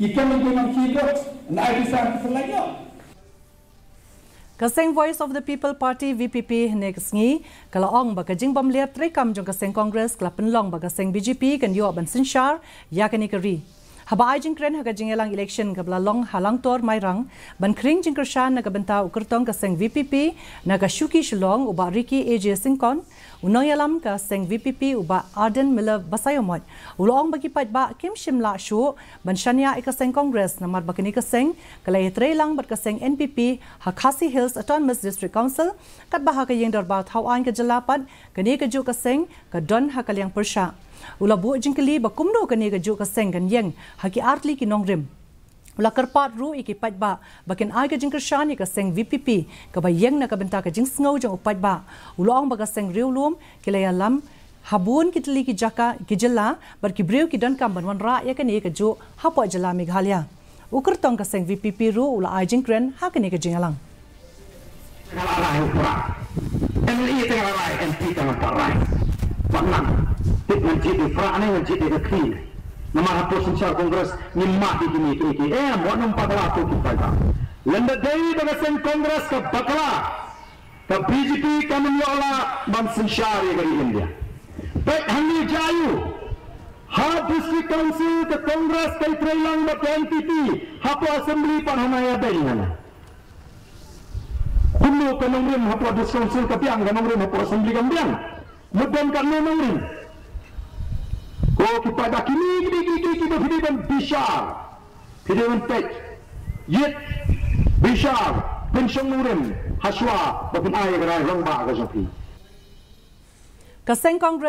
kita memang hidup, nak bisa kita Kaseng Voice of the People Party VPP next ngi kalau ong ba kajing bom liat rekam jong kaseng Congress. Kala penlong ba kaseng BJP kan yo ban sinshar. Ya kan ikari haba ajing kren ha kajing elang election ka long halang tor mai rang ban kring jing kershan na ka benta ukertong kaseng VPP na ka shuki shlong uba Ricky AJ Singkon Unang yalam ka seng VPP uba Arden Miller Basayomot. Ulong bagi pat ba Kim Shimla Shu ban shania ika seng Congress namar bakini ka seng kalay tre lang bat ka seng NPP Hakasi Hills Autonomous District Council kat bah ka yeng darba thawan ka jalapat kani ka ju ka seng ka don hakalyang persya. Ula bu jingkali ba kumno kani ka ju ka seng kan yeng. Haki artli ki nongrim. Ula kerpat ru iki pat ba. Bakin ai ka jing kershani ka seng VPP ka ba yeng na ka benta ka jing sngau jang upat ba. Ula ong baga seng riu lum kilaya lam habun ki tli ki jaka ki jela bar ki breu ki dan kam ban wan ra ya ka ni ka jo hapo jela meghalaya ukur tong ka seng VPP ru ula ai jing kren ha ka ni ka jing alang. MLE tengah rai MP tengah Paknan Tik menjadi Frak ni menjadi Kekir nama hapo sensor kongres ni mah di kini kini eh buat nampak lah tu kita kan lenda dengan sen kongres ke bakla ke BJP kami menyola bang sensor yang dari India. Baik hangi jayu ha district council ke kongres ke Trailang ke NTP hapo assembly pan hamaya dari mana? Kuno kanongrim hapo district council ke piang kanongrim hapo assembly kan piang mudan kan kanongrim Oh kita kini kini kini kini kini dan bishar, kini dan tek, yet bishar, pensiun murim, haswa, bapun ayah rong ba ke Kaseng Congress